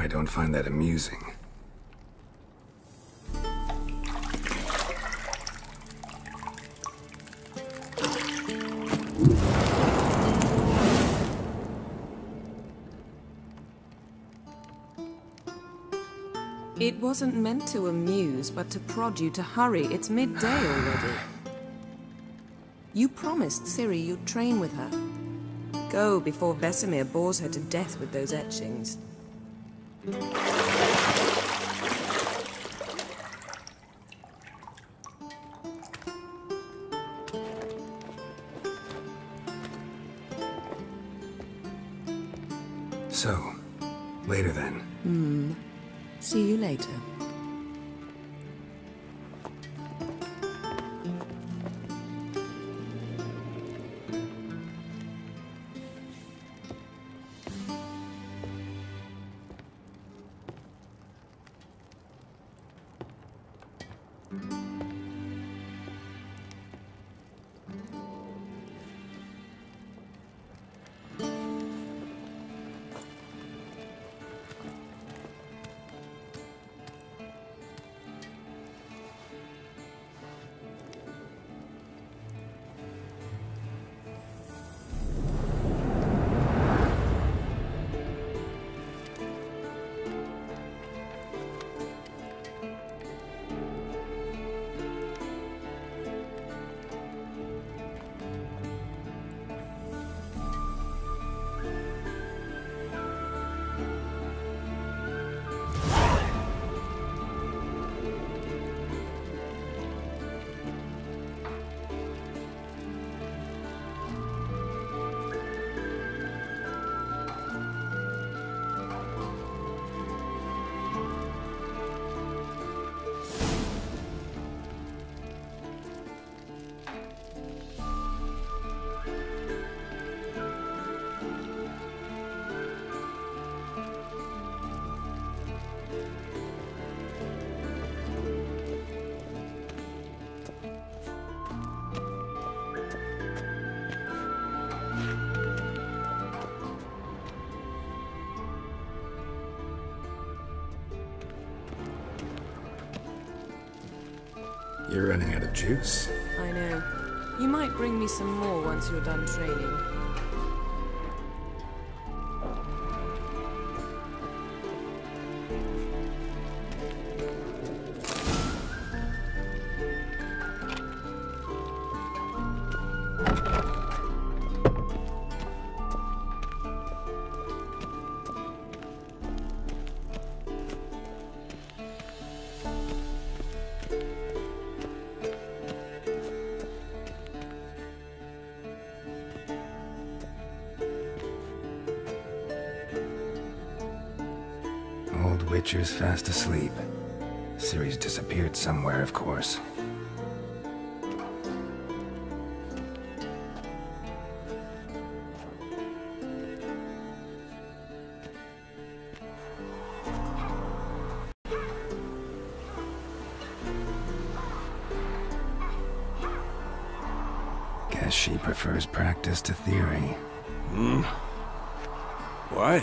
I don't find that amusing. It wasn't meant to amuse, but to prod you to hurry. It's midday already. You promised Ciri you'd train with her. Go before Vesemir bores her to death with those etchings. So, later then. Hmm. See you later. You're running out of juice. I know. You might bring me some more once you're done training. Witcher's fast asleep. Ciri's disappeared somewhere, of course. Guess she prefers practice to theory. Hmm? Why?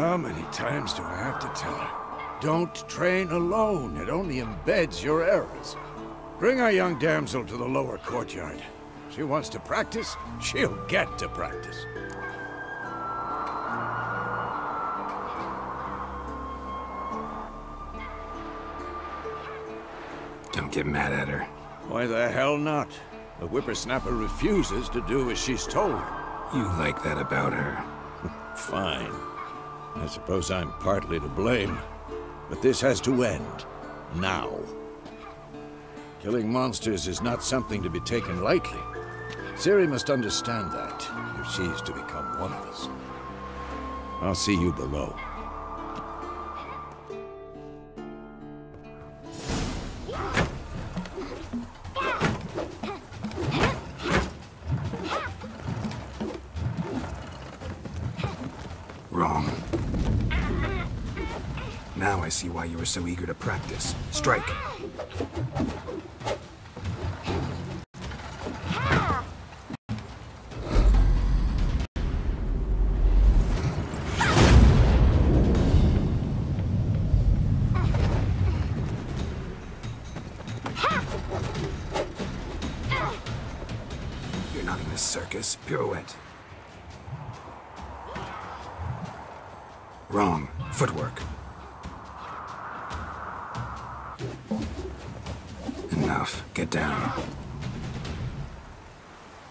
How many times do I have to tell her? Don't train alone. It only embeds your errors. Bring our young damsel to the lower courtyard. She wants to practice, she'll get to practice. Don't get mad at her. Why the hell not? The whippersnapper refuses to do as she's told. You like that about her. Fine. I suppose I'm partly to blame. But this has to end. Now. Killing monsters is not something to be taken lightly. Ciri must understand that, if she's to become one of us. I'll see you below. Wrong. Now I see why you were so eager to practice. Strike.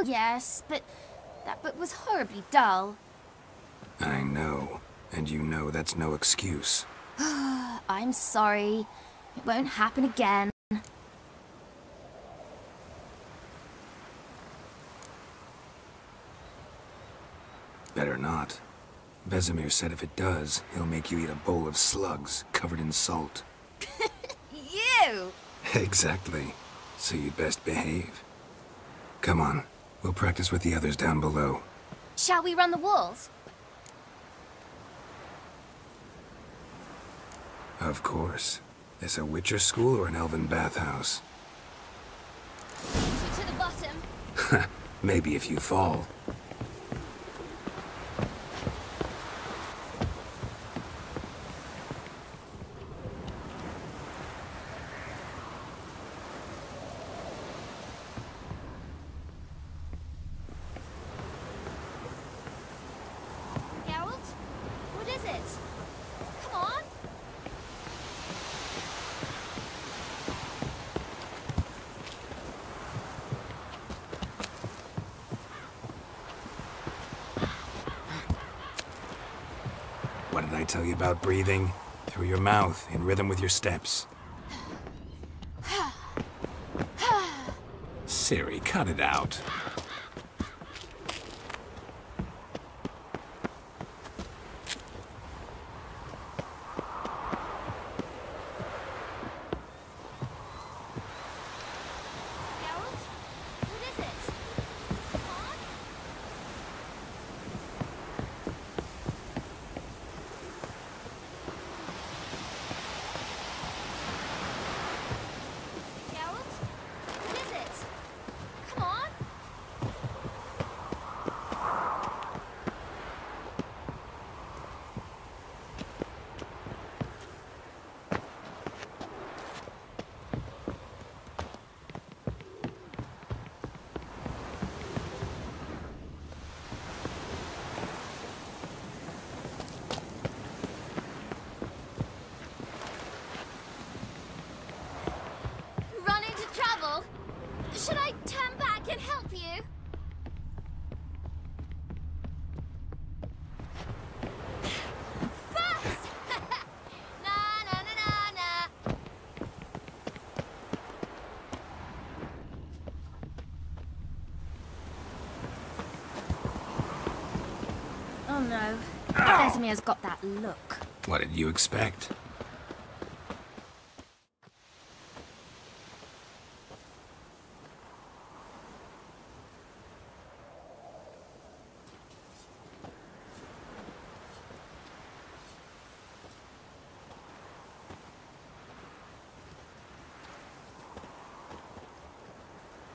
Well, yes, but that book was horribly dull. I know. And you know that's no excuse. I'm sorry. It won't happen again. Better not. Vesemir said if it does, he'll make you eat a bowl of slugs covered in salt. You! Exactly. So you'd best behave. Come on. We'll practice with the others down below. Shall we run the walls? Of course. This a Witcher school or an elven bathhouse? To the bottom. Maybe if you fall. Geralt? What is it? Come on. What did I tell you about breathing? Through your mouth, in rhythm with your steps. Ciri, cut it out. Geralt? What is it? Come on. Geralt? What is it? Come on. Run into trouble? Should I turn back and help you? First! na na na na na. Oh no. Vesemir's got that look. What did you expect?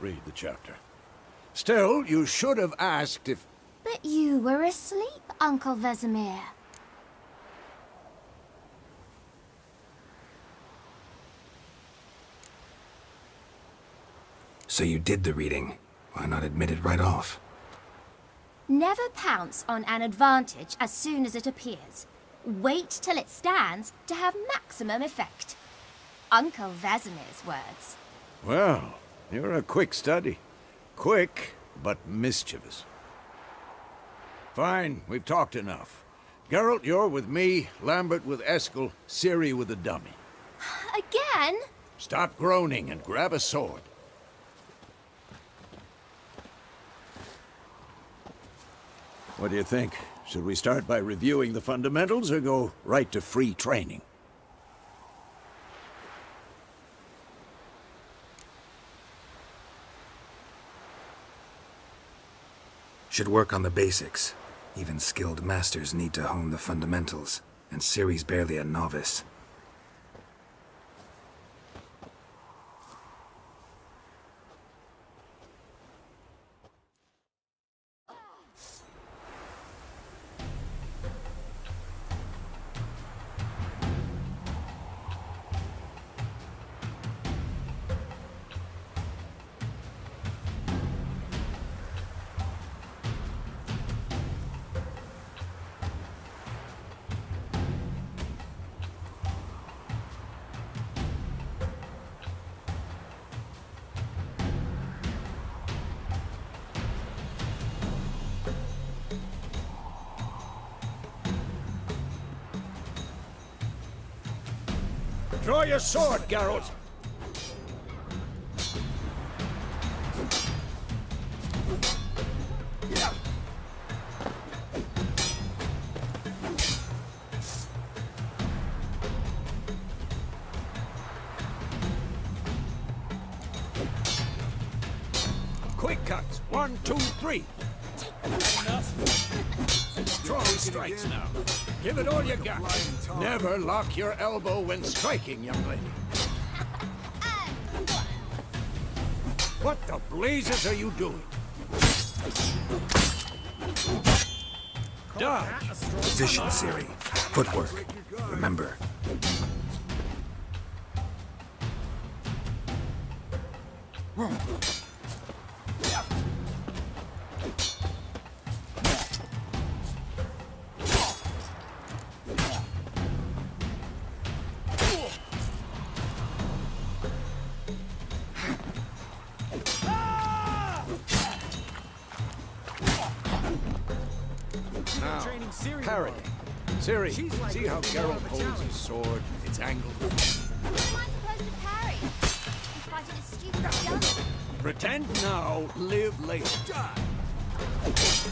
read the chapter. Still, you should have asked if... But you were asleep, Uncle Vesemir. So you did the reading. Why not admit it right off? Never pounce on an advantage as soon as it appears. Wait till it stands to have maximum effect. Uncle Vesemir's words. Well, you're a quick study. Quick, but mischievous. Fine, we've talked enough. Geralt, you're with me, Lambert with Eskel, Ciri with the dummy. Again? Stop groaning and grab a sword. What do you think? Should we start by reviewing the fundamentals or go right to free training? Should work on the basics. Even skilled masters need to hone the fundamentals, and Ciri's barely a novice. Draw your sword, Geralt! Never lock your elbow when striking, young lady. What the blazes are you doing? Dodge. Position, Ciri. Footwork. Remember, see how Geralt holds his sword? It's angled. How am I supposed to parry? I'm fighting a stupid dummy. Pretend now, live later.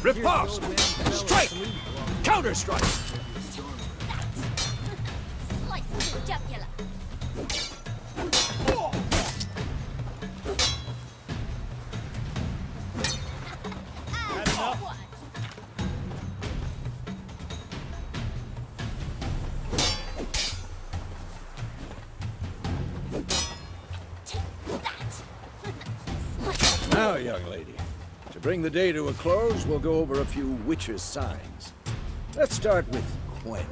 Riposte! Strike! Counter strike! Slice the jugular. Bring the day to a close, we'll go over a few witcher's signs. Let's start with Quen.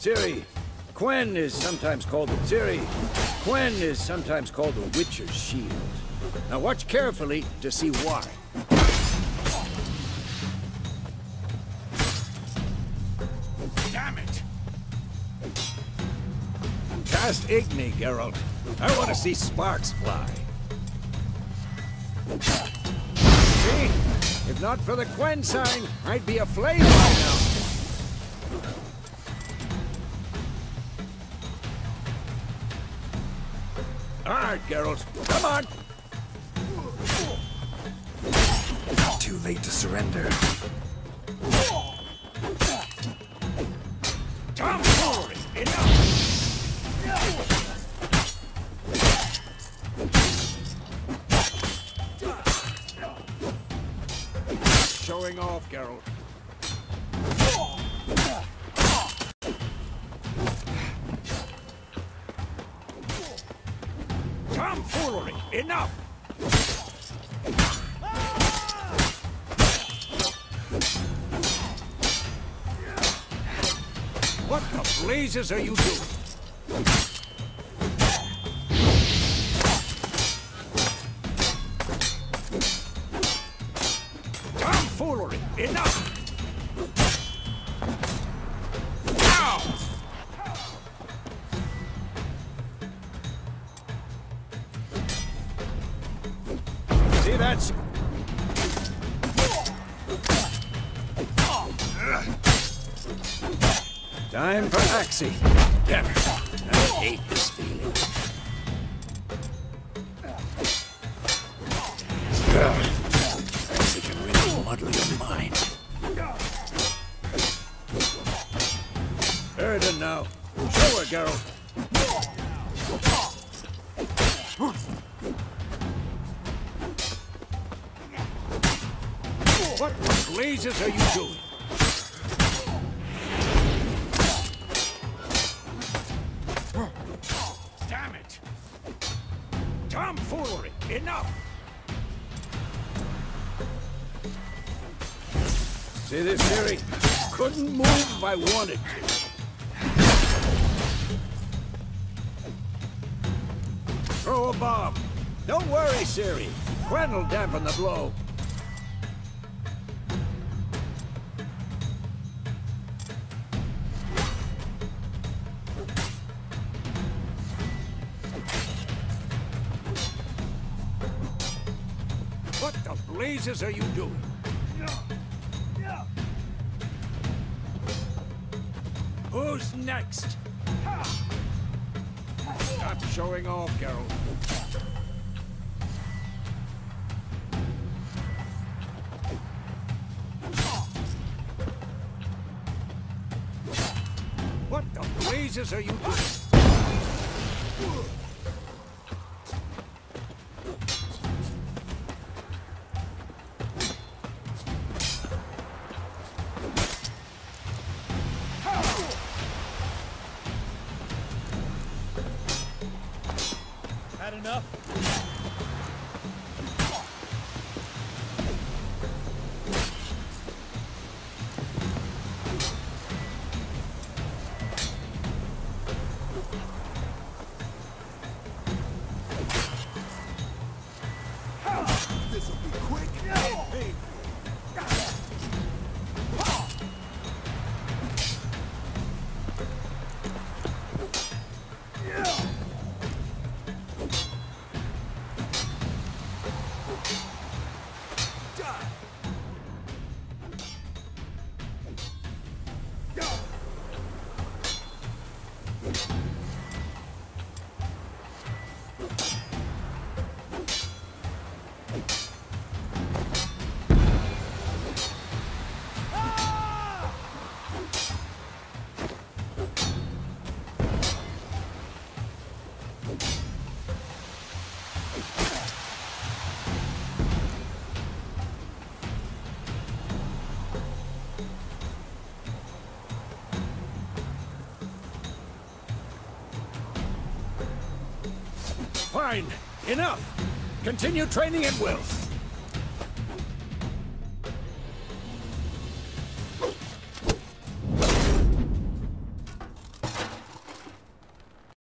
Ciri, Quen is sometimes called the Ciri. Quen is sometimes called the Witcher's Shield. Now watch carefully to see why. Cast Igni, Geralt. I want to see sparks fly. See? If not for the Quen sign, I'd be aflame by now. All right, Geralt. Come on. too late to surrender. Come forward. Enough. Geralt. Tomfoolery! Enough! What the blazes are you doing? Tomfoolery! Enough! Ow! See, that's... Time for Axii. Damn it. What blazes are you doing? Damn it! Tomfoolery! Enough! See this, Ciri? Couldn't move if I wanted to. Throw a bomb. Don't worry, Ciri. Quen will dampen the blow. What the blazes are you doing? Who's next? Stop showing off, Geralt. What the blazes are you doing? Had enough? Enough. Continue training at will.